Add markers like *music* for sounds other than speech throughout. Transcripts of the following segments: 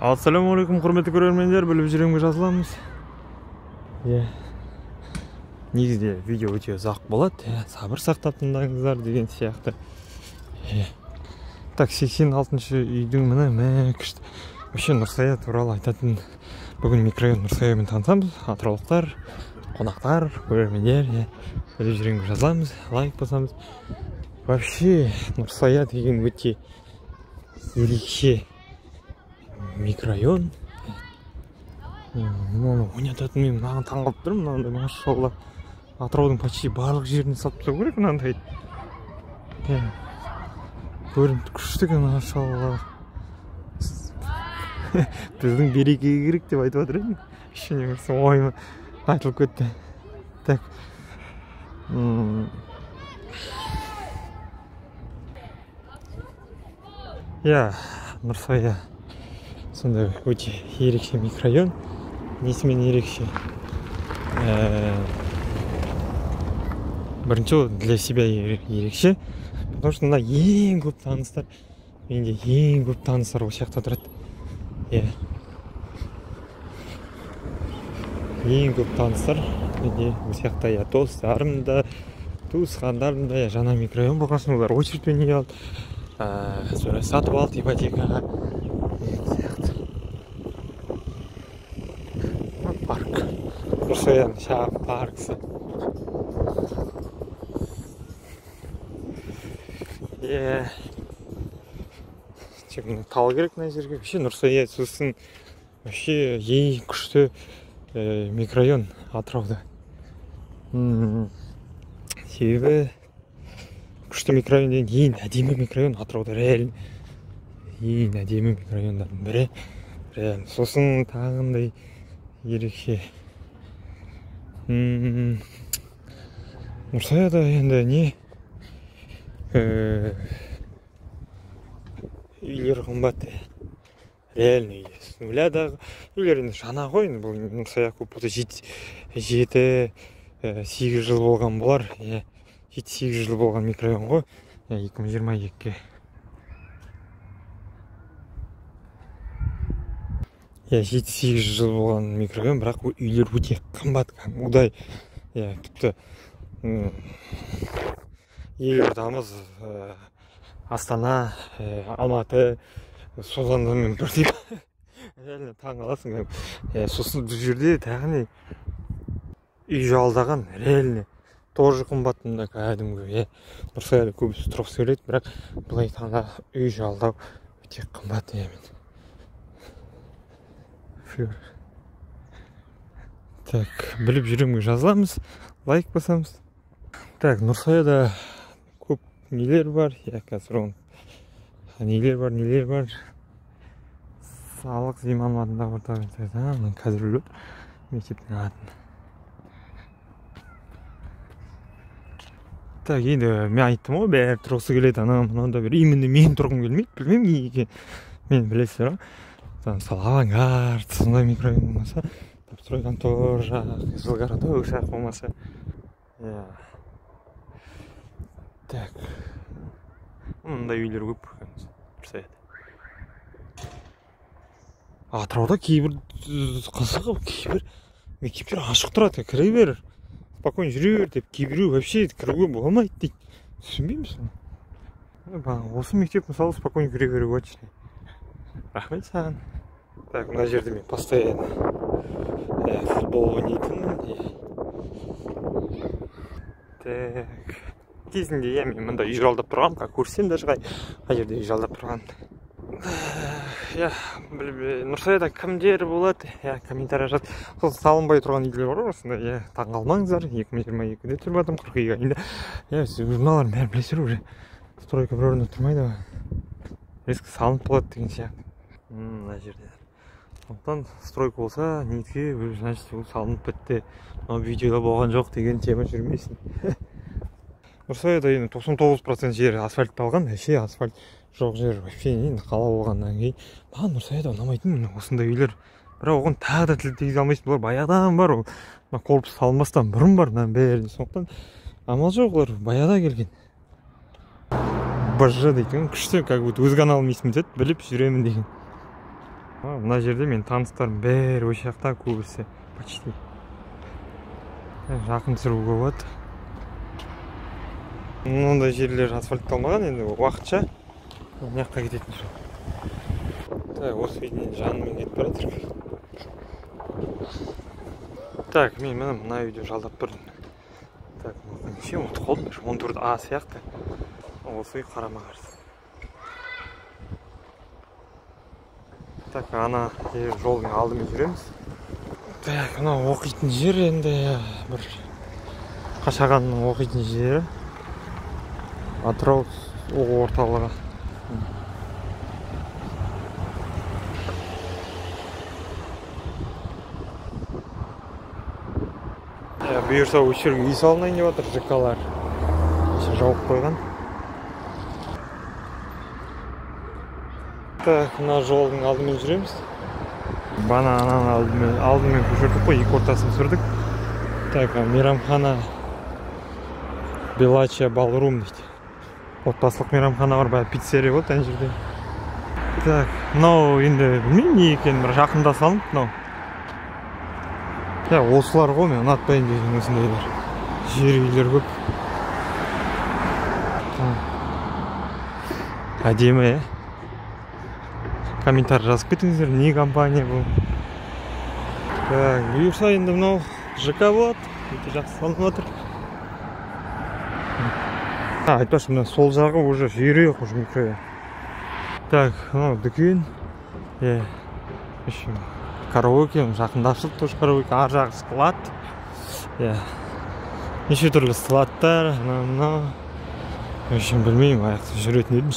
ассалаумағалейкум құрметті көрермендер. Біліп жүремге жазыламыз. Иә негізінде видео өте ұзақ болады. Сабыр сақтап тыңдаңыздар деген сияқты. Иә так сексен алтыншы үйдің міне мә күшті. Вообще нұрсая туралы айтатын бүгін микрорайон нұрсаямен танысамыз. Атыраулықтар қонақтар көрермендер иә біліп жүремге жазыламыз лайк басамыз вообще нұрсая деген өте ерекше микрорайон. Мынаны ойнататын мен мынаған таңқалып тұрмын мынандай машалла атыраудың почти барлық жеріне салып тастау керек мынандай көрініп күшті машалла біздің берекеге керек деп айтып жатыр едім көрсем ойыма айтылып кетті. Так. Иә нұрсая. Сондай өте ерекше микрорайон несімен ерекше ә, бірінші ол для себя ерекше потому что мына ең көп таныстар менде ең көп таныстар осы жақта тұрады иә ең көп таныстар менде осы жақта иә достарым да туысқандарым да жаңа микрорайон болған соң олар очередьпен үй алды ыыы сатып алды ипотекаға парк нұрсаяның шағын паркісі иә тек тал керек мына жерге? Вообще нұрсая сосын вообще ең күшті ә, микрорайон атырауда. Себебі күшті микрорайон деген ең әдемі микрорайон атырауда реально ең әдемі микрорайондардың бірі. Реально сосын тағындай ерекше нұрсаяда енді не үйлер қымбат реально үйлер нулядағы үйлер енді жаңа ғой енді бұл нұрсая көп болса жеті жеті сегіз жыл болған болар иә жеті сегіз жыл болған микрорайон ғой екі мың жиырма екіге иә жеті сегіз жыл болған микрорайон бірақ үйлер өте қымбат кәдімгідей иә тіпті елордамыз астана алматы солармен бірдей *laughs* реально таң қаласың иә сосын бұл жерде тағы не үй жалдаған реально тоже қымбат мында кәдімгі иә нұрсаяда көбісі тұрғысы келеді бірақ былай таңда үй жалдау өте қымбат иә флер так біліп жүремін жазыламыз лайк басамыз. Так нұрсаяда көп нелер бар иә қазір оны нелер бар нелер бар? Салық зиман атындағы орта мектебі қазір біліп мектептің атын. Так енді мен айттым ғой бәрі тұрғысы келеді анау мынау да именно мен тұрғым келмейді білмеймін неге екенін. Мен білесіздер ғой. Мысалы авангард сондай микрорайон болмаса стройконтор жақ жилгородок жақ болмаса иә так мындай үйлер көп атырауда кейбір қызығы кейбір мектептер ашық тұрады кіре бер спокойно жүре бер деп кейбіреу вообще кіруге болмайды дейді түсінбеймін соны осы мектеп мысалы спокойно кіре беруге болады рахмет. Саған так мына жерде мен постоянно ә, футбол ойнайтынмын так кезінде иә мен мында үй жалдап тұрғанмын как көрсем даже қай қай жерде үй жалдап тұрғанымды. Иә нұрсаяда кімдер болады иә комментарий жаз сол салынбай тұрған үйлер бар ғой осындай иә таңқалмаңыздар екі мың жиырма екіде тұрып жатырмын қыркүйек айында. Иә сіз мыналардың бәрін білесіздер уже стройка бір орында тұрмайды ғой. Резко салынып болады деген сияқты. Мына жерде сондықтан стройка болса ниетке значит ол салынып бітті мынау видеода болған жоқ деген тема жүрмесін нұрсаяда енді тоқсан тоғыз процент жері асфальтталған вообще асфальт жоқ жер вообще енді қала болғаннан кейін маған нұрсаяда ұнамайтын міне осындай үйлер бірақ оған тағы да тіл тигізе алмайсың бұлар баяғыдан бар ол мына корпус салынбастан бұрын бар мынаның бәрі сондықтан амал жоқ олар баяғыда келген бж дейтін күшті как будто өз каналым есіме түседі біліп жүремін деген мына жерде менің таныстарым бәрі осы жақта көбісі. Почти. Жақын түсіруге болады. Мынандай жерлер асфальтталмаған енді уақытша. Мына жаққа кететін шығар. Так осы үйдің жанымен кетіп бара жатырмын так мен міне мына үйді жалдап тұрмын так неше ұмытып қалдым. Он төрт а сияқты. Осы үй қарама қарсы так ана жолдың алдымен жүреміз так мынау оқитын жер енді бір қашағанның оқитын жері атырау оқу орталығы. Бұйырса осы жерге үй салынайын деп жатыр жклар жауып қойған. Так мына жолдың алдымен жүреміз. Банананы алдымен алдымен көшірдік қой екі ортасын түсірдік. Так мейрамхана белачия балрум дейді. Отбасылық мейрамхана бар баяғы пиццерия болды ана жерде. Так мынау енді білмеймін не екенін бір жақында салынды мынау. Иә осылар ғой мен ұнатпаймын деген осындайлар жер үйлер көп. Әдемі иә комментарий жазып кетіңіздер не компания бұл так бұйырса енді мынау жк болады өте жақсы салынып жатыр айтпақшы мына сол жағы уже жүйрек уже микро так мынау дүкен иә общем караоке жақында ашылды тоже караоке. Ар жағы склад. Иә неше түрлі складтар анау мынау в общем білмеймін аяқта жүретін едім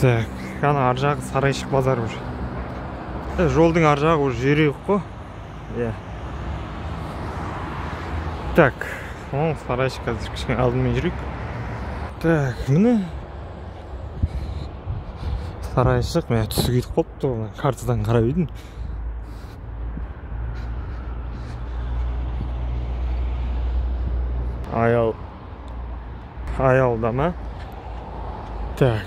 так. Ана ар жағы сарайшық базары уже. Жолдың ар жағы уже жүйрек қой. Иә. Так о сарайшық қазір кішкене алдымен жүрейік. Так міне. Сарайшық мә түсі кетіп қалыпты ғой картадан қарап едім. Аял. Аялдама так.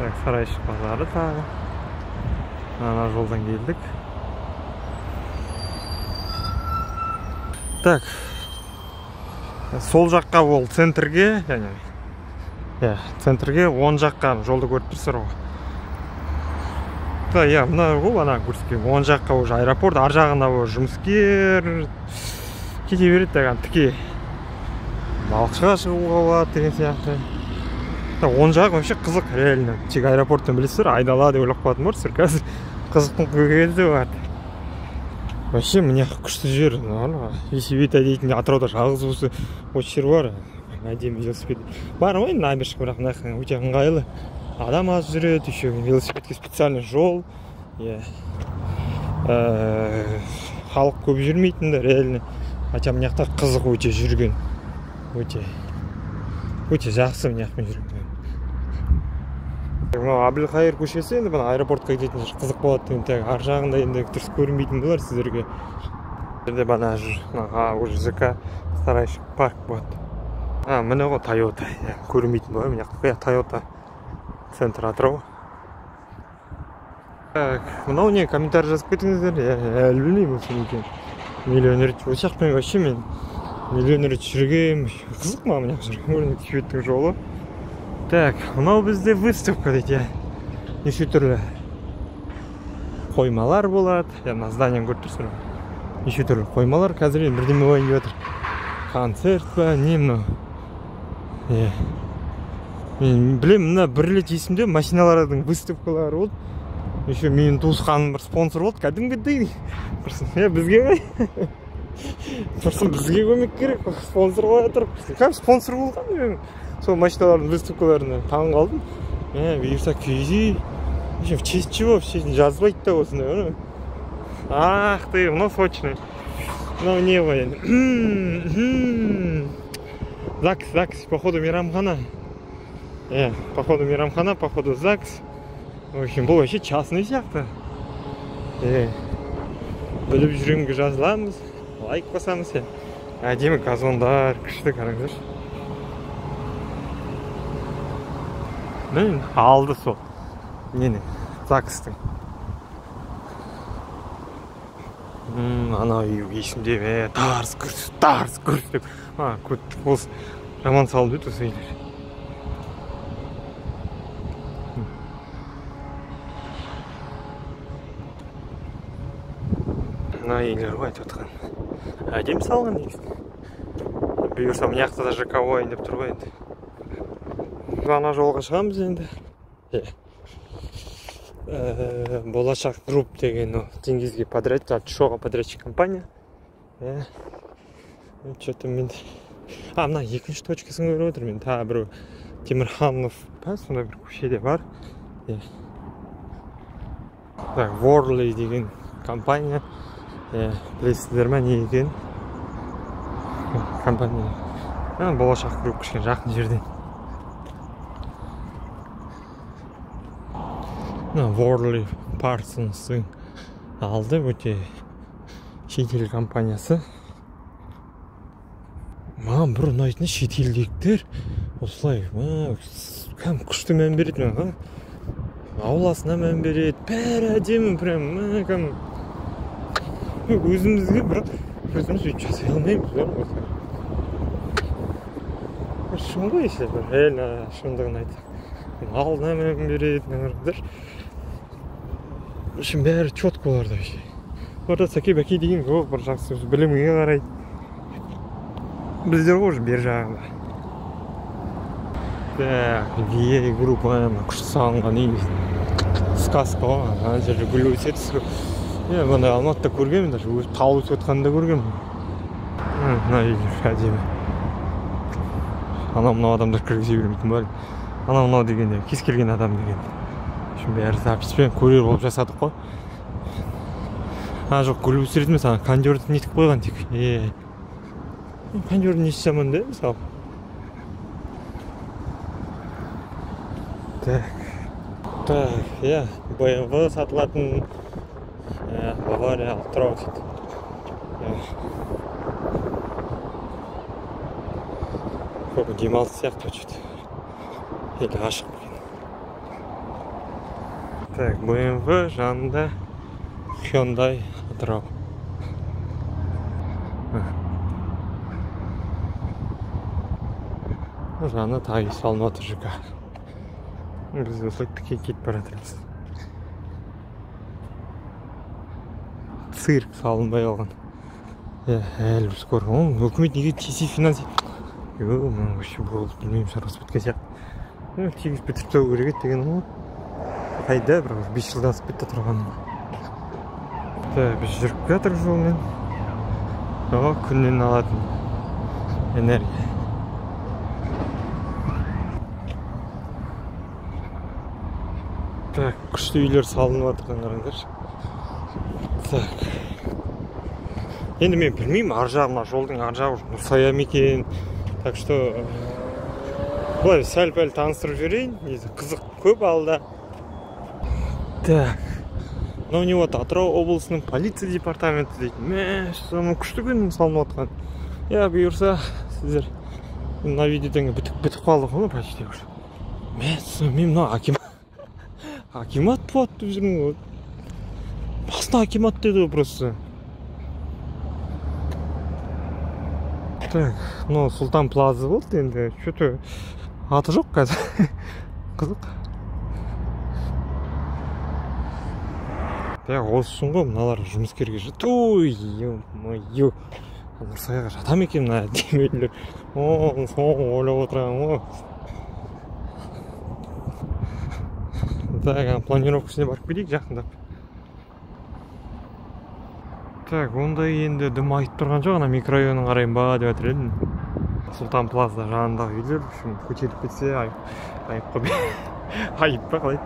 Так сарайшық базары тағы ана жолдан келдік так. Сол жаққа ол центрге яғни иә центрге оң жаққа жолды көріп тұрсыздар ғой. Да иә мына ғой ана көрсеткен оң жаққа уже аэропорт ар жағында уже жұмыскер кете береді тіке. Балықшыға шығуға болады деген сияқты. Оң жағы вообще қызық реально. Тек аэропорттан білесіздер айдала деп ойлап қалатын боларсыздар қазір қызықтың кезі бар вообще мына жақ күшті жер весевита дейтін атырауда жалғыз осы осы жер бар әдемі велосипед. Бар ғой енді набережка бірақ мына жақ өте ыңғайлы. Адам аз жүреді еще велосипедке специальный жол. Иә. Халық көп жүрмейтін да реально. Хотя мына жақта қызық өте жүрген. Өте. Өте жақсы мына жақпен жүрген. Мынау әбілқайыр көшесі енді мына аэропортқа кететін қызық болады тағы. Ар жағында енді дұрыс көрінбейтін болар сіздерге. Жерде уже жк сарайшық парк болады. А міне ғой тойота. Көрінбейтін болар мына жақта тойота? Центр атырау. Так мынау не комментарий жазып кетіңіздер? Иә әлі білмеймін не екенін. Миллион рет осы жақпен вообще мен миллион рет жүргенмін. Қызық маған мына жақ жүрген светтің жолы. Так мынау бізде выставка дейді иә неше түрлі. Қоймалар болады мына зданиені көріп тұрсыздар неше түрлі қоймалар қазір енді бірдеме болайын деп жатыр концерт па не мынау? Иә мен білемін мына бір рет есімде машиналардың выставкалары болды. Еще менің туысқаным бір спонсор болды кәдімгідей құрсын иә бізге ғой. Құрсын бізге көмек керек спонсор қоя тұрып. Как спонсор болған сол машиналардың выставкаларына таң қалдым. Мә бұйырса киіз в честь чего вообще жазбайды да осындай ах ты мынау сочный. Мынау не ғой енді *coughs* загс загс походу мейрамхана. Иә походу мейрамхана походу загс в общем бұл вообще частный сияқты е біліп жүремге жазыламыз лайк басамыз иә әдемі газондар күшті қараңыздаршы міне алды сол нені загстың м ана үй есімде ме тарс күрс тарс күрс деп а осы жаман салып еді осы үйлер мына үйлер ғой айтып отқан әдемі салған негізі бұйырса мына жақта да жк қояйын деп тұр ғой енді ана жолға шығамыз енді болашақ групп деген теңізге подряд чоға подрядчик компания иә че то мен а мына екінші точкасын көріп отырмын мен тағы біреу темірханов па сондай бір көшеде бар иә ворли деген компания иә білесіздер ма не екенін компания болашақ групп кішкене жақын жерден ворли парсонстың алды өте шетел компаниясы. Маған бір ұнайтыны шетелдіктер осылай кәдімгі күшті мән береді маған ауласына мән береді. Бәрі әдемі прям кәдімгі өзімізге бірақ өзіміз өйтіп жасай алмаймыз шын ғой если реально шындығын айтсақ. Алдына мән береді общем бәрі четко оларда вообще оларда сәке бәке деген жоқ бір жақсы біліміңе қарайды біздер ғой уже бер жағында так вей группа күшті салынған үй сказка ғой ана жерде гүл өседі иә мындай алматыда көргенмін даже өзі тал өсіп жатқанын да көргенмін мына үйлер әдемі анау мынау адамдар кіргізе бермейтін ба анау мынау дегенде кез келген адам деген общем бәрі записпен курьер болып жасадық қой а жоқ гүл өсіретін емес ана кондерді нетіп қойған тек е кондердің несі жаман да мысалы так так иә бмв сатылатын бавария алып дейді демалыс сияқты че то или ашық так бмв жанында hyundai атырау тағы салынып жатыр жк біз тіке кетіп бара жатырмыз цирк салынбай қалған иә әлі біз көрген үкімет неге тиси финансирует вообще бұл білмеймін шаруасы біткен сияқты тегіс бітіріп тастау керек еді деген ғой қайда бір бес жылдан асып кетті тұрған так біз жүріп жатырмыз жолмен о күннен алатын энергия. Так күшті үйлер салынып жатырған қараңдаршы так. Енді мен білмеймін ар жағы мына жолдың ар жағы нұрсая ма екен так что былай сәл пәл таныстырып жіберейін. Негізі қызық көп алда. Так мынау не вот атырау облысының полиция департаменті дейтін мәссаған күшті күн салынып жатқан иә бұйырса сіздер мына видеодан бітіп бітіп қалдық ғой почти уже мәссаған мен мына аким акимат болады деп жүрмін ғой басында акимат деді ғой просто? Так мынау сұлтан плаза болды енді че то аты жоқ қазір қызық иә осы үшін ғой мыналар жұмыскерге туй мое нұрсаяға жата ма екен мына әдемі үйлер о соны ойлап отырғанмын ғой так планировкасына барып кетейік жақындап. Так ондай енді дым айтып тұрған жоқ ана микрорайонын қараймын ба деп жатыр едім. Сұлтан плаза жанындағы үйлер үшін көтеріліп кетсе айып айып па қалай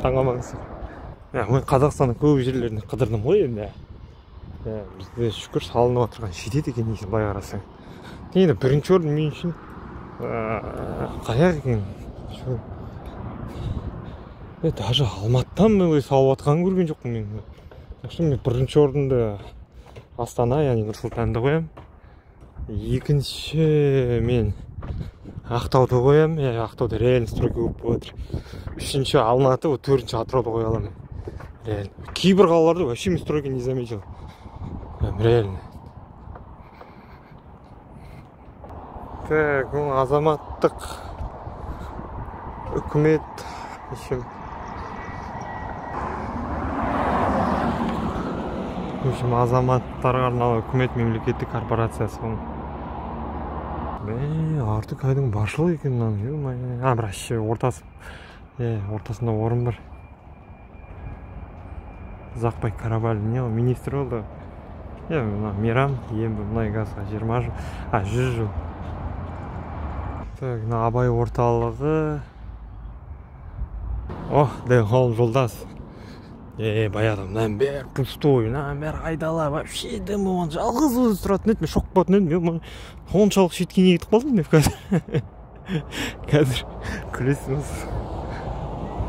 таңқалмаңыздар мен қазақстанның көп жерлерін қыдырдым ғой енді. Бізде шүкір салынып жатырған жетеді екен негізі былай қарасаң. Енді бірінші орын мен үшін қаяқ екен. Даже алматыдан былай салып жатқанын көрген жоқпын мен. Мен бірінші орынды астана яғни нұр сұлтанды қоямын. Екінші мен ақтауда қоямын. Иә ақтауда реально стройка көп болып жатыр үшінші алматы төртінші атырауда қоя аламын. Реально. Кейбір қалаларда вообще мен стройка не заметил прям реально. Так ол азаматтық үкімет общем. В общем азаматтарға арналған үкімет мемлекеттік корпорациясы мә арты кәдімгі басшылық екен мынаның а бірақ ше ортасы иә ортасында орын бар. Ұзақбай қарабалин не ол министр болды иә мына мейрам ембі мұнай газға жиырма жыл а жүз жыл. Так мына абай орталығы. О дәл жолдас. Е баяғыда мынаның бәрі пустой мынаның бәрі айдала вообще дым болған жалғыз өзі тұратын еді мен шок болатын едім мен соншалық шетке неге кетіп қалдым деп қазір. *laughs* Қазір күлесің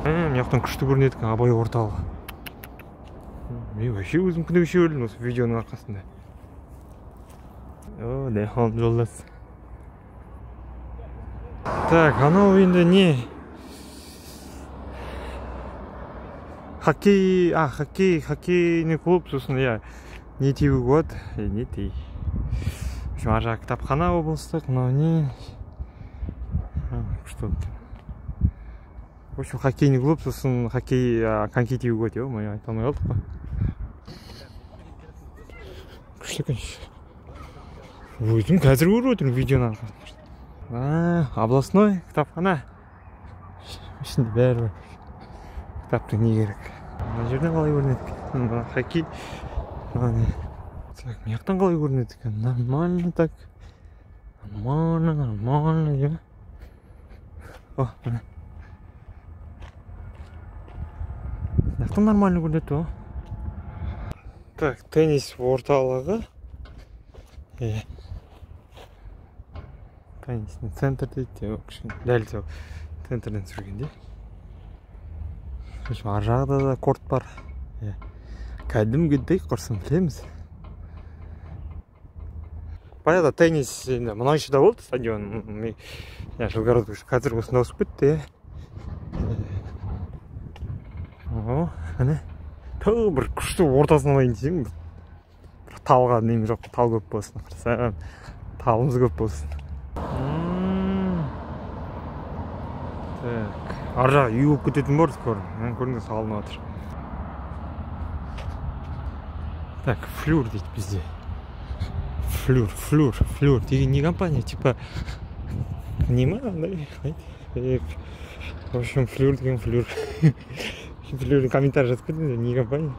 мына жақтан күшті көрінеді екен абай орталығы. Мен вообще өзім күнде өлдім осы видеоның арқасында о жолдас. Так анау енді не. Хоккей а хоккей хоккейный клуб сосын иә не теуге болады не тей в ар жағы кітапхана облыстық мынау не. Что в общем хоккейный клуб сосын хоккей коньки теуге болады е мое айта алмай қалдық қой күшті екен өзім қазір көріп отырмын видеоны. Областной кітапхана. Ішінде бәрі бар. Кітаптың не керек? Мына жерден қалай көрінеді екен? Мына хоккей. Мына так мына жақтан қалай көрінеді екен? Нормально так. Нормально нормально иә о міне. Мына жақтан нормально көрінеді о. Так теннис орталығы. Иә теннистің центр дейді дәл сол. Центрден түсірген общем ар жағында да корт бар. Иә кәдімгідей құрсын білеміз. Баяғыда теннис енді мұнайшыда болды стадион. Жилгород қазір осында ауысып кетті иә міне тағы бір күшті ортасын алайын десең бір талға нем жоқ тал көп болсын. Қарасаң талымыз көп болсын. Так. Ар жағы үй болып кететін бар скоро. Көрдіңіз салынып жатыр. Так флюр дейді бізде. Флюр флюр флюр деген не компания? Типа не ма андай? В общем флюр деген флюр. *laughs* флюр комментарий жазып кетіңіздер не компания.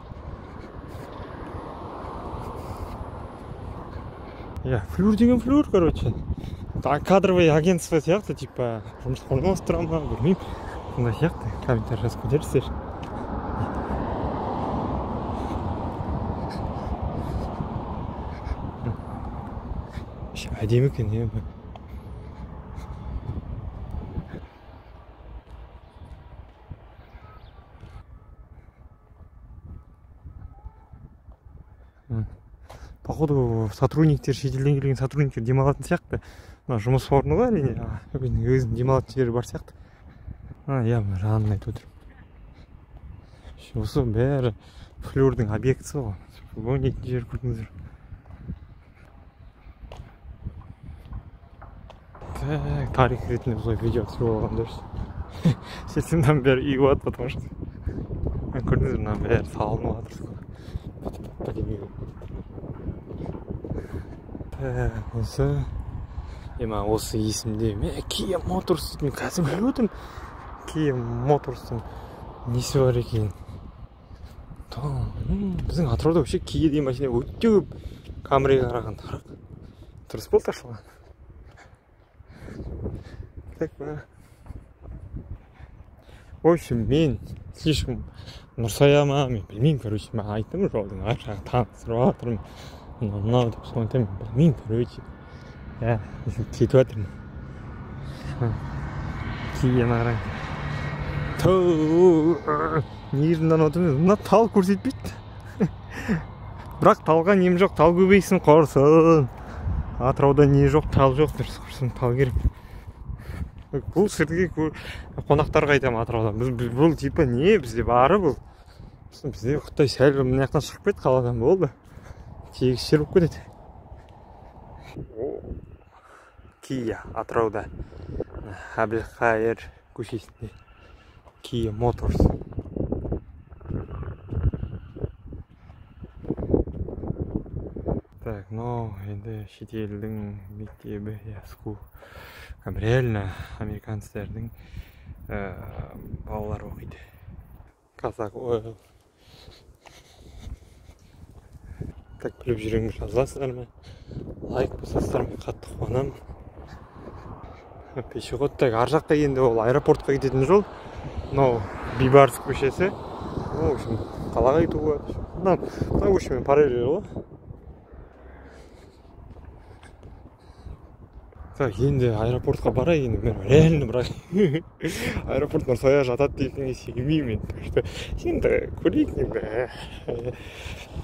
Иә флюр деген флюр короче. Кадровый агентство сияқты типа жұмысқа орналастыра ма білмеймін сондай сияқты комментарий жазып кетерсіздер әдемі екен иә походу сотрудниктер шетелден келген сотрудниктер демалатын сияқты. Мына жұмыс орны ғой әрине өзінің демалатын жері бар сияқты. А иә мына жанын айтып отырмын. Осы бәрі флюрдің объектісі ғой. Ойнайтын жер көрдіңіздер так тарих ретінде осылай видео түсіріп алған дұрыс. *laughs* Сөйтсем мынаның бәрі үй болады потому что. Көрдіңіздер мынаның бәрі салынып жатыр. Е маған осы есімде мен кия моторс дейтін қазір біліп отырмын кия моторстың несі бар екен? Біздің атырауда вообще кия деген машина өте көп камриге қарағанда дұрыс болды ашылған так в общем мен слишком нұрсая ма мен білмеймін короче мен айттым жолдың ар жағын таныстырып жатырмын мынау мынау деп соны айтамын білмеймін короче иә кетіп жатырмын киген қараңыз не жерден отырмыз мына тал көрсетпейді бірақ талға нем жоқ тал көбейсін құрсын атырауда не жоқ тал жоқ дұрыс құрсын тал керек. Бұл жерге қонақтарға айтамын атыраудан бұл типа не бізде бары бұл. Бізде құттай сәл мына жақтан шығып кет қаладан болды. Тегіс жер болып кетеді кия атырауда әбілқайыр көшесінде кия моторс. Так мынау енді шетелдің мектебі иә скул реально американецтердің ә, балалары оқиды. Казак так күліп жүріңдер жазыласыздар ма лайк басасыздар ма қатты қуанамын. Пешеход так ар жақта енді ол аэропортқа кететін жол. Мынау бейбарыс көшесі. В общем қалаға кетуге болады. Мына көшемен параллель ғой. Так енді аэропортқа барайын енді мен реально бірақ аэропорт нұрсая жатады дегенге сенбеймін енді енді көрейік енді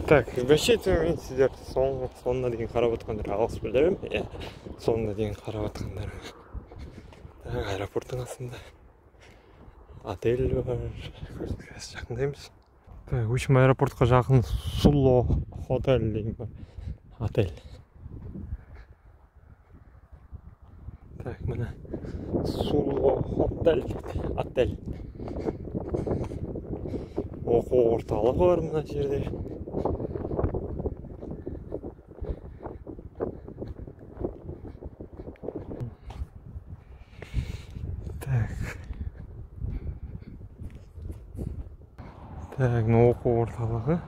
так вообще мен сіздерді соңына дейін қарап отқандар алғыс білдіремін иә соңына дейін қарап отқандар аэропорттың астында отель бар жақындаймыз так в общем аэропортқа жақын суло хотель деген отель так міне суло отель отель оқу орталығы бар мына жерде так. Так мына оқу орталығы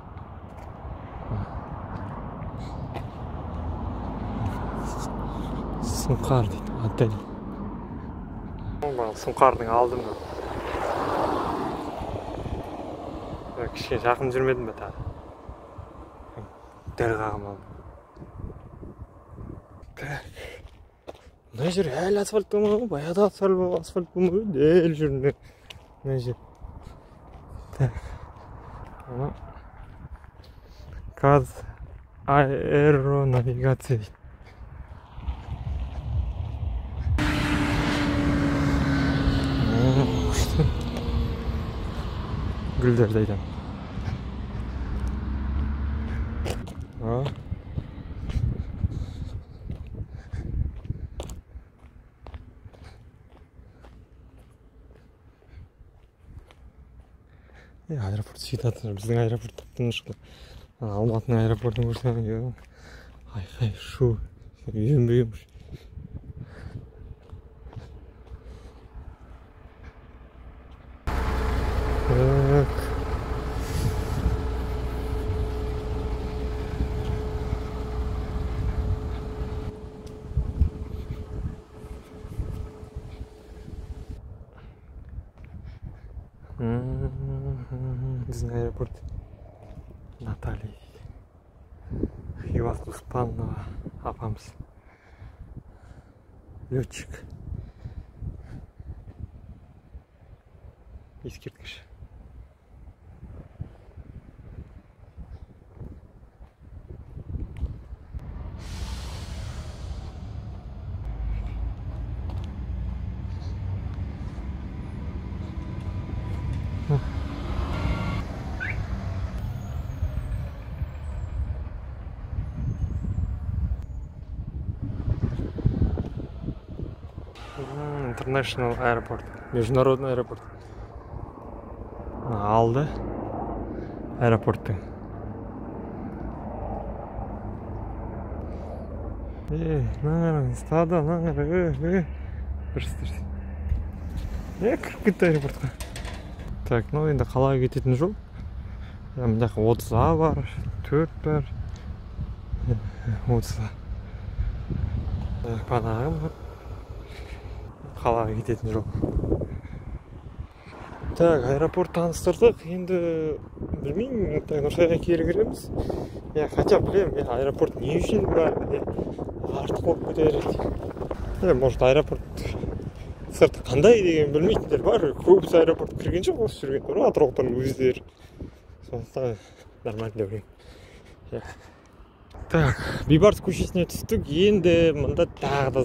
сұңқар дейді отель сұңқардың алдында кішкене жақын жүрмедім ба тағы? Дәл қағым мына жер әлі асфальт болмаған ғой баяғыда асфальт болмаған дәл жүр мына жер. Каз аэронавигация. дейді гүлдерді айтамын аэропорт сөйтіп жатыр біздің аэропорт тып тыныш қой алматының аэропортын көрсең айқай шу үйренбеген біздің аэропорт наталья хиуас дұспанова апамыз летчик ескерткіш интернешнл аэропорт международный аэропорт. Алды аэропорттың қара дұрыс дұрыс е кіріп кетті аэропортқа так мынау енді қалаға кететін жол мына жаққа отыз а бар төрт бар отыз а бағанағы қалаға кететін жол так аэропорт таныстырдық. Енді білмеймін нұрсаяға кері кіреміз иә хотя білемін иә аэропорт не үшін бар артық болып кетер иә может аэропорт сырты қандай деген білмейтіндер бар. Көбісі аэропорт кірген жоқ осы жүргендер ғой атыраулықтардың өздері. Сондықтан нормально деп ойлаймын. Так бейбарыс көшесіне түстік. Енді мында тағы да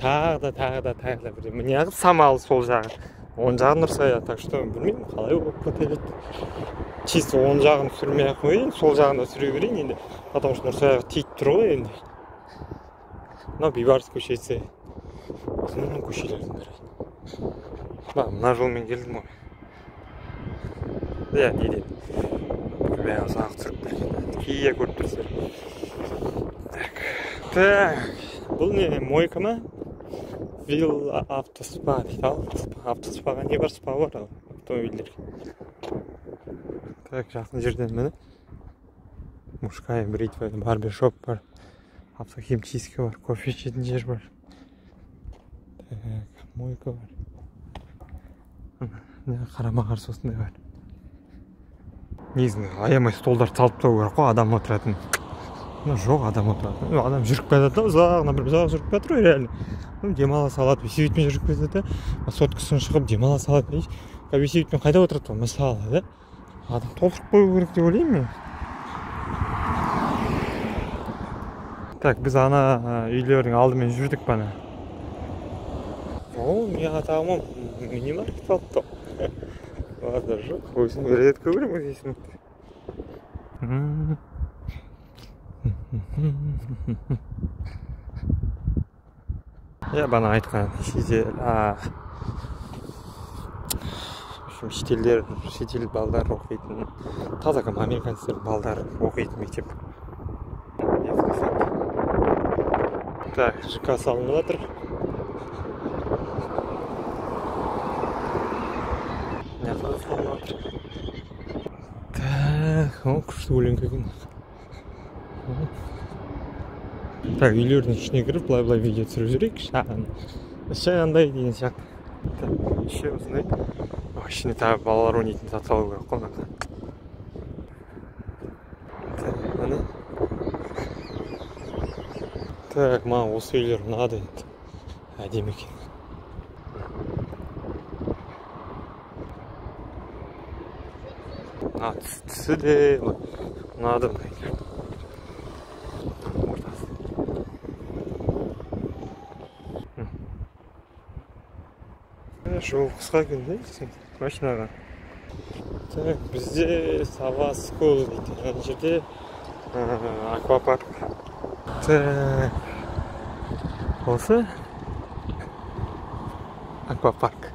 тағы да тағы да тағы да бір неғып самал сол жағы. Оң жағы нұрсая так что білмеймін қалай болып кетеді. Чисто оң жағын түсірмей ақ қояйын сол жағын да түсіре берейін енді. Потому что нұрсаяға тиіп тұр ғой енді. Мынау бейбарыс көшесі. Көшелердің бірі ба мына жолмен келдім ғой. Иә неден бәрі ұзақ түсіріп кия көріп тұрсыздар. Так. Так. Бұл не мойка ма? Вилл автоспа дейді ал автоспаға не бар спа бар ал автомобильдерге так жақын жерден міне. Мужская бритва барбершоп бар автохимчистка бар кофе ішетін жер бар. Так мойка бар. Мына қарама қарсы осындай бар. Негізі аямай столдарды салып тастау керек қой адам отыратын. Мына жоқ адам отыратын адам жүріп келе жатады да ұзақ ана бір ұзақ жүріп келе жатыр ғой реально. Демала салады велосипедпен жүріп келе жатады да соткасын шығып демала салады велосипедпен қайда отырады ғой мысалы да? Адам толтырып қою керек деп ойлаймын мен. Так біз ана үйлердің алдымен жүрдік бана о мына тамам минимаркет қалыпты *laughs* ладно жоқ өзім редко көремін дейсің иә бана айтқан шетел шетелдер шетел балдар оқитын таза кәдімгі американецтердің балдары оқитын мектеп так жк салынып жатыр так о күшті көлеңке екен так үйлердің ішіне кіріп былай былай видео түсіріп шағын іші андай деген сияқты іші осындай ішіне тағы балалар ойнайтын зат салу керек қой мына так маған осы үйлер ұнады енді әдемі екен мына түсі де ұнады мына жол қысқа екен да машинаға. Так бізде сава скул дейді ана жерде аквапарк. Так. Осы? Аквапарк.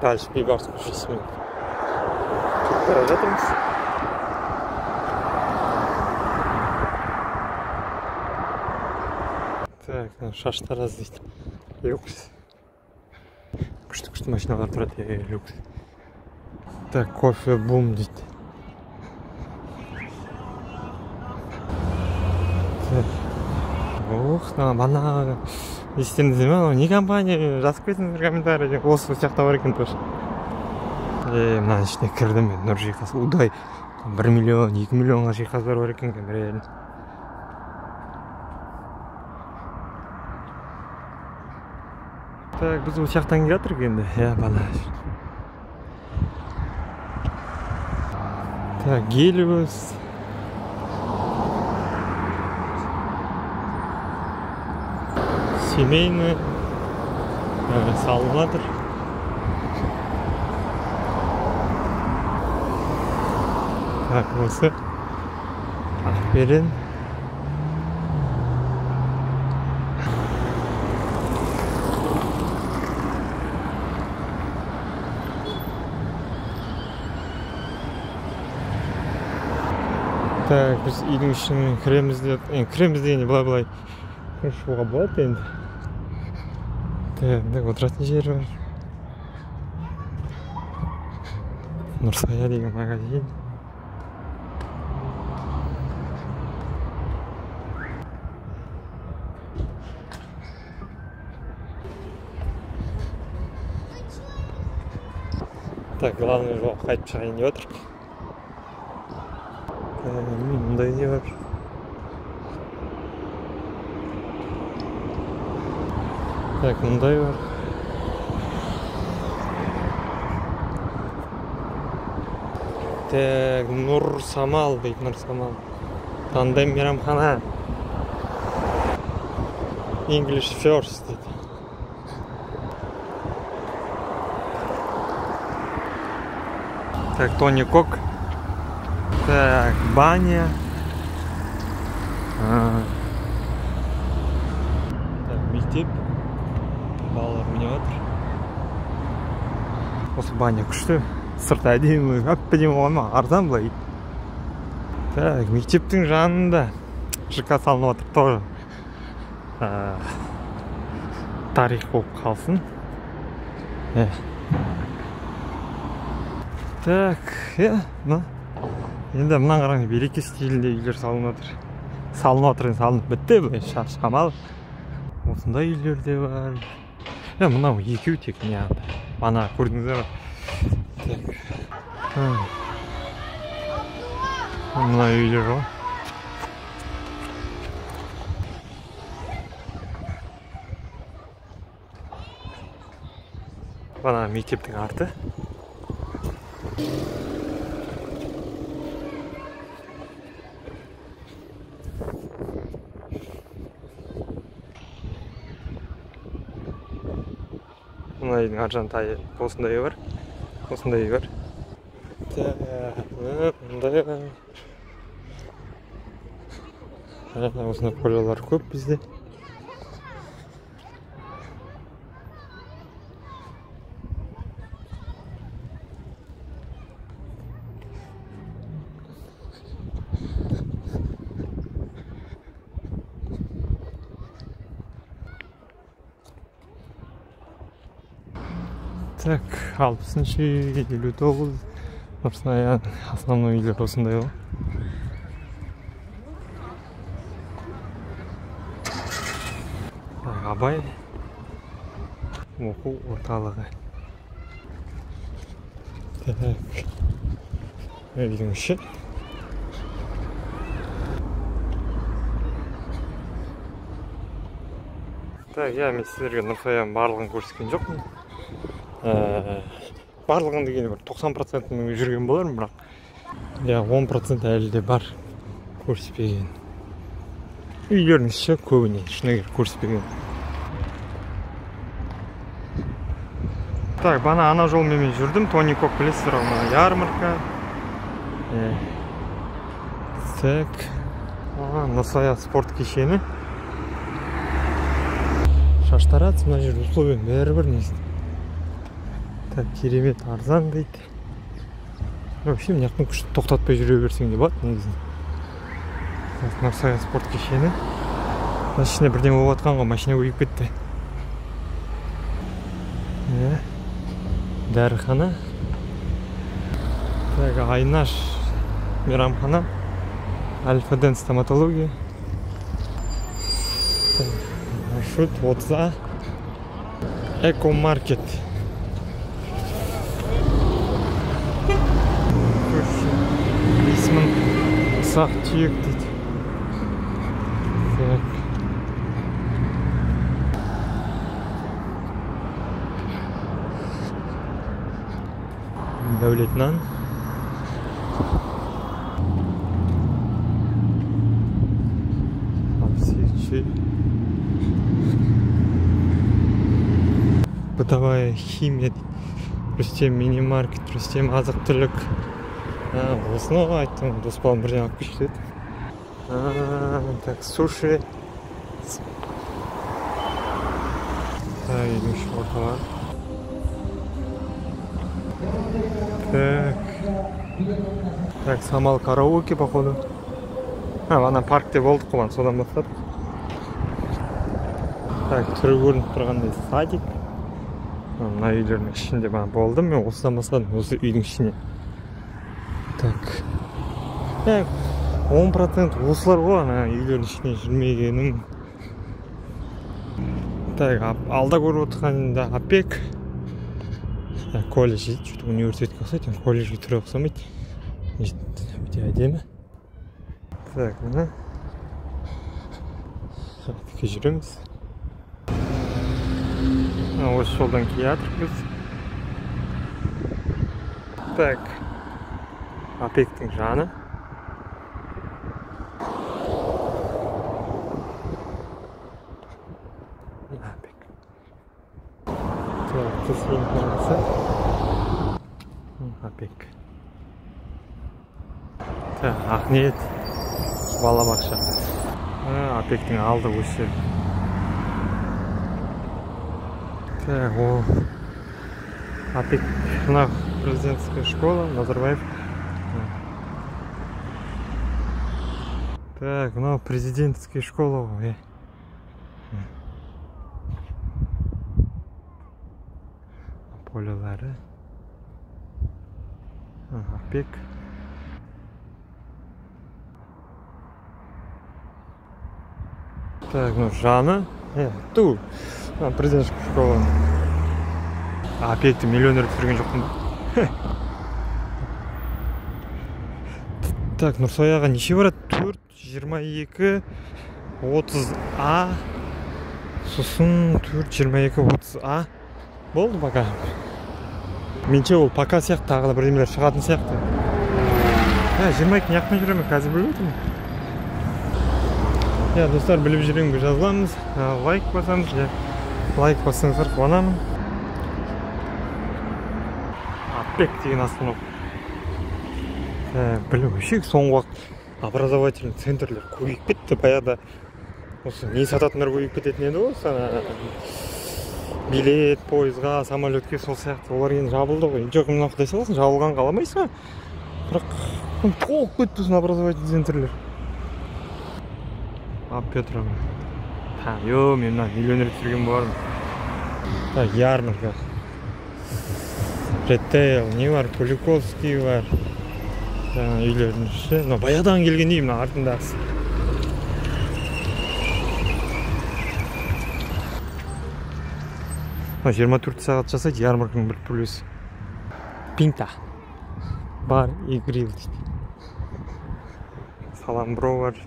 Дальше бейбарс көшесімен кетіп бара жатырмыз так шаш тараз дейді люкс. Күшті күшті машиналар тұрады е люкс. Так кофе бум дейді ух бағанағы естеріңізде ма не компания жазып кетіңіздер комментарийде осы жақта бар екен тоже. Е мынаның ішіне кірдім мен нұр жиһаз удай бір миллион екі миллионға жиһаздар бар екен реально. Так біз осы жақтан келе жатырмық енді. Иә бана так гелиос. Семейный. Салынып жатыр так осы. Ақберен так біз үйдің ішіне кіреміз деп енді кіреміз дегенде былай былай шығуға болады енді так мына отыратын жер бар нұрсая деген магазин так главный жолға қайтып шығайын деп жатырмық мындай не бар так мындай бар так нұр самал дейді нұр самал таңдай мейрамхана english first дейді так тони кок. Так баня. Так мектеп балалар ойнап жатыр осы баня күшті сырты әдемі әп әдемі болған ма арзан былай так мектептің жанында жк салынып жатыр тоже тарих болып қалсын Ә. так иә мына енді мынаны қараңыз береке стилінде үйлер салынып жатыр салынып жатыр енді салынып. Бітті былай ша- шамалы осындай үйлер де бар. Е мынау екеу тек не анда ана көрдіңіздер ма так. Мына үйлер ғой. Ана мектептің арты. Үйдің ар жағында тағы осындай бар осындай үй бар осындай қожалар көп бізде так алпысыншы елу тоғыз осындай основной үйлер осындай ғой абай оқу орталығы. Так. Үйдің іші так иә мен сіздерге нұрсаяның барлығын көрсеткен жоқпын. Ә, барлығын дегенде бір тоқсан процентін жүрген болармын бірақ иә он процент әлі де бар көрсетпеген үйлердің іші көбіне шыны керек көрсетпеген так бана ана жолмен мен жүрдім. Тони кок білесіздер ғой мына ярмарка. Так. Нұрсая спорт кешені шаштараз мына жерде условияның бәрі бір негізі так керемет арзан дейді. Вообще мына жақтан күшті тоқтатпай жүре берсең де болады негізі. Нұрсая спорт кешені. Мына ішінде бірдеңе болып жатқан ғой машина көбейіп кетті. Иә дәріхана. Так айнаш мейрамхана. Альфа ден стоматология маршрут отыз а экомаркет. Ұсақ түйек дейді так. Дәулет нан сегізінші бытовая химия мини маркет рүстем азық түлік осыны айттым дос балам бірден алып келші деді так суши. Үйдің іші так. Так самал караоке походу. А ана паркте болдық қой содан бастап так түрі көрініп тұрғандай садик мына үйлердің ішінде болдым мен осыдан бастадым осы үйдің ішіне так. Так он процент осылар ғой ана үйлердің ішіне жүрмегенім так алда көріп отырған апек. Ә, колледж дейді что то университетке ұқсайды колледжге түрі ұқсамайды өте әдемі так мына сәтке жүреміз осы жолдан келе жатырмыз так опектің жаны апек ақниет балабақша апектің алды осы ол апек мына президентская школа назарбаев так мынау президентская школа ғой иә полялары апек так ну жаны е ту. Мына президентская школа апекті миллионер түсірген жоқпын ба так нұрсаяға неше барады төрт жиырма екі отыз а. Сосын төрт жиырма екі отыз а. Болды пока. Менше ол пока сияқты тағы да бірдемелер шығатын сияқты. Ә жиырма екі неғып жүремін қазір біліп отырмын. Иә достар біліп жүргенге жазыламыз. Ә, лайк басамыз иә. Лайк бассаңыздар қуанамын. Апек деген остановка ә, білу вообще соңғы уақыт образовательный центрлер көбейіп кетті баяғыда осы не сататындар көбейіп кететін еді ғой ана билет пойызға самолетке сол сияқты олар енді жабылды ғой жоқ мына құдай сақтасын жабылғанын қаламайсың ба бірақ толып кетті сосын образовательный центрлер. А петровна а е мен мына миллионер түсірген болармын. Так ярмарка. Реттейл не бар куликовский бар. Жаңағы үйлердің іші мына баяғыдан келген үй мына артындағысы мына жиырма төрт сағат жасайды ярмарканың бір плюсы пинта бар и гриль дейді саламбро бар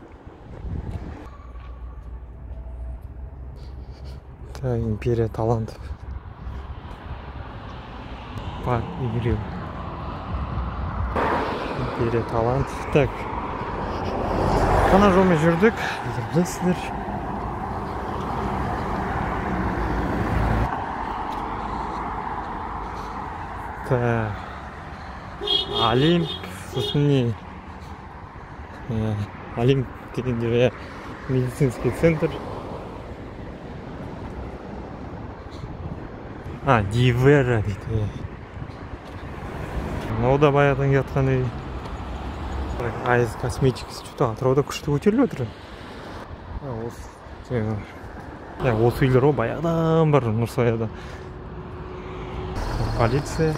так империя талантов бар и гриль империя талантов так ана жолмен жүрдік сіздер білесіздер так олимп сосын не олимп дегенде медицинский центр а дивера дейді мынау да баяғыдан келатқан үй аяз косметикс что то атырауда күшті көтеріліп жатыр осы иә осы үйлер ғой баяғыдан бар нұрсаяда полиция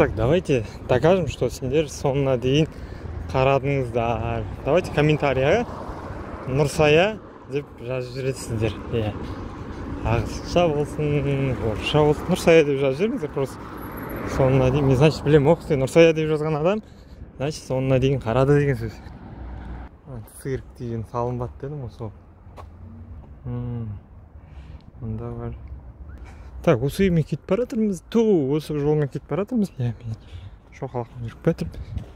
так давайте докажем что сендер соңына дейін қарадыңыздар давайте комментарийға нұрсая деп жазып жібересіздер иә. Ағылшынша болсын орысша болсын. Нұрсая деп жазып жіберіңіздер просто. Соңына дейін мен значит білемін ох нұрсая деп жазған адам значит соңына дейін қарады деген сөз. Цирк деген салынбады дедім ғой сол. Мында бар. так осы үймен кетіп бара жатырмыз ту осы жолмен кетіп бара жатырмыз иә мен шоқалақпен жүріп бара жатырмын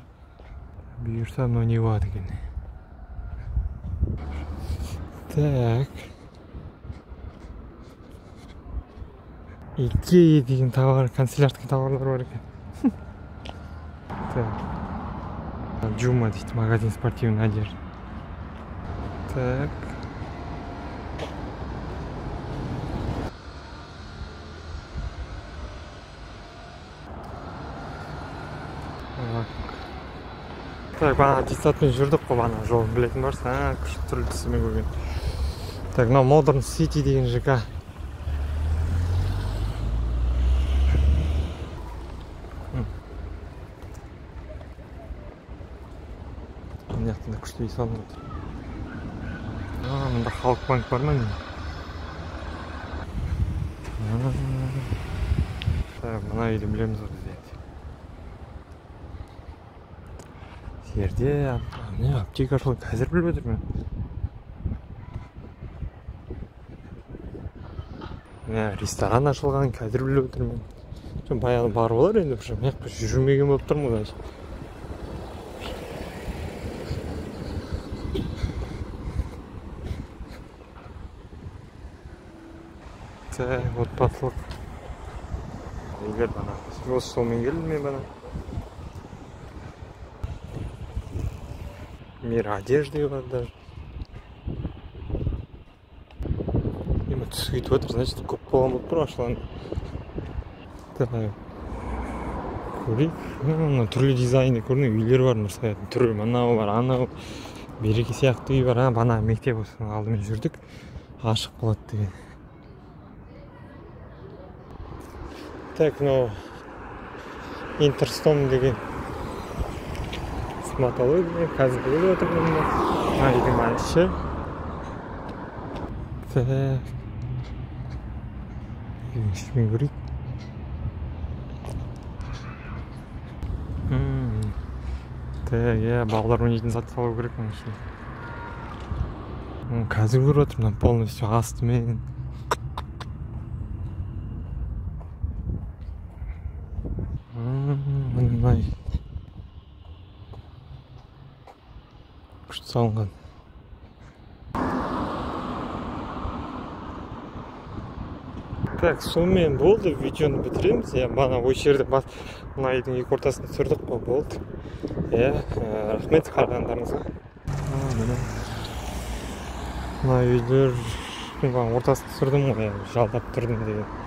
бұйырса мынау не болады екен так икея деген товар канцелярский товарлар бар *laughs* екен так джума дейді магазин спортивной одежды так Так. Так бағана аттестатпен жүрдік қой ана жолын білетін барсың а күшті түрлі түсіме көрген так мынау модерн сити деген жк мына жақта да күшті үй салынып жатыр мында халық банк бар ма не? Так мына үйді білеміз ғой біз енді жерде міне аптека ашылған қазір біліп отырмын. Мына ресторан ашылған қазір біліп отырмын. Баяғыда бар болар енді мына жақта жүрмеген болып тұрмын так отбасылық үйлер бана осы жолмен келдім мен бана? Мир одежды бар даже. Енді түс кетіп жатыр значит көп болған болып тұр ашылған так көрейік мына түрлі дизайнда көрінеді үйлер бар нұрсаяттың түрі мынау бар анау береке сияқты үй бар а бана мектеп осының алдымен жүрдік. Ашық болады деген так мынау интерстом деген стоматология келіп отырмын мына үйдің іші так көрейік так иә балалар ойнайтын зат салу керек мына ішіне қазір көріп мына полностью астымен мына күшті салынған так сонымен болды видеоны бітіреміз. Иә мана осы жерде мына үйдің екі ортасында түсірдік қой болды. Иә рахмет қарағандарыңызға. Міне. Мына үйлердің ортасында түсірдім ғой жалдап тұрдым деген.